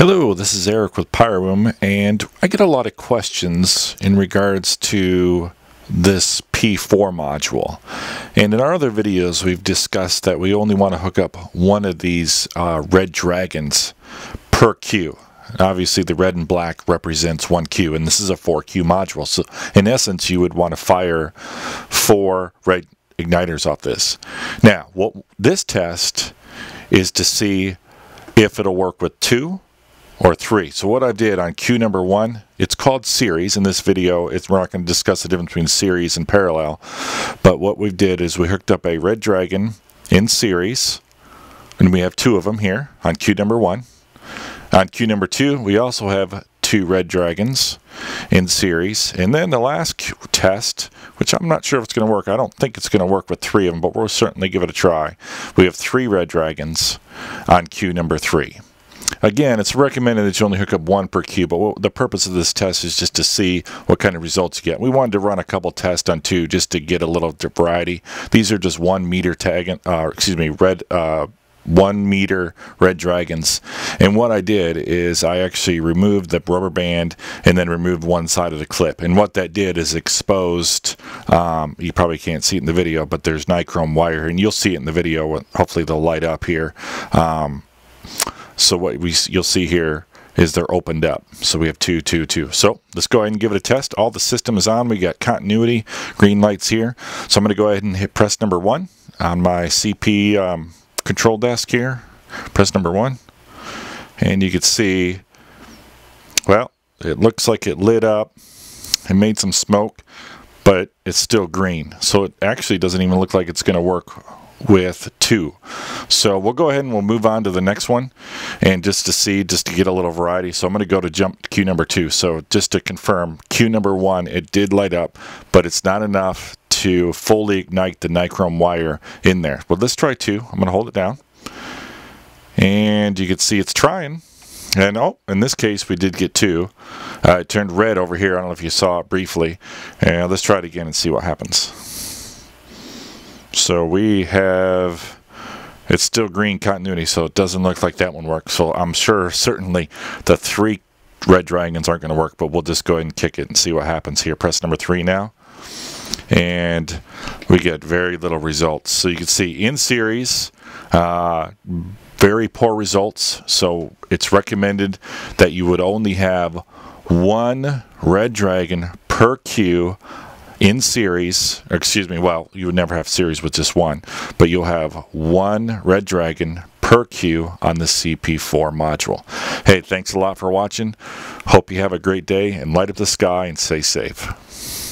Hello, this is Eric with Pyroboom, and I get a lot of questions in regards to this P4 module. And in our other videos, we've discussed that we only want to hook up one of these uh, red dragons per cue. Obviously, the red and black represents one cue, and this is a 4Q module. So, in essence, you would want to fire four red igniters off this. Now, what this test is to see if it'll work with two or three. So what I did on cue number one, it's called series. In this video, it's, we're not going to discuss the difference between series and parallel. But what we did is we hooked up a red dragon in series, and we have two of them here on cue number one. On cue number two, we also have two red dragons in series. And then the last test, which I'm not sure if it's going to work. I don't think it's going to work with three of them, but we'll certainly give it a try. We have three red dragons on cue number three. Again, it's recommended that you only hook up one per cube, but the purpose of this test is just to see what kind of results you get. We wanted to run a couple tests on two just to get a little variety. These are just one meter tag, uh, excuse me, red uh, one meter red dragons and what I did is I actually removed the rubber band and then removed one side of the clip and what that did is exposed um, you probably can't see it in the video but there's nichrome wire and you'll see it in the video hopefully they'll light up here um, so what we you'll see here is they're opened up. So we have two, two, two. So let's go ahead and give it a test. All the system is on. We got continuity, green lights here. So I'm going to go ahead and hit press number one on my CP um, control desk here. Press number one. And you can see, well, it looks like it lit up. It made some smoke, but it's still green. So it actually doesn't even look like it's going to work with two. So we'll go ahead and we'll move on to the next one and just to see, just to get a little variety. So I'm going to go to jump to cue number two. So just to confirm, cue number one, it did light up, but it's not enough to fully ignite the nichrome wire in there. Well, let's try two. I'm going to hold it down. And you can see it's trying. And oh, in this case, we did get two. Uh, it turned red over here. I don't know if you saw it briefly. And let's try it again and see what happens. So we have, it's still green continuity, so it doesn't look like that one works. So I'm sure certainly the three red dragons aren't going to work, but we'll just go ahead and kick it and see what happens here. Press number three now. And we get very little results. So you can see in series, uh, very poor results. So it's recommended that you would only have one red dragon per cue in series, excuse me, well, you would never have series with just one, but you'll have one Red Dragon per cue on the CP4 module. Hey, thanks a lot for watching. Hope you have a great day and light up the sky and stay safe.